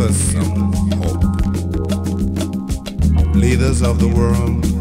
us some hope. Leaders of the world,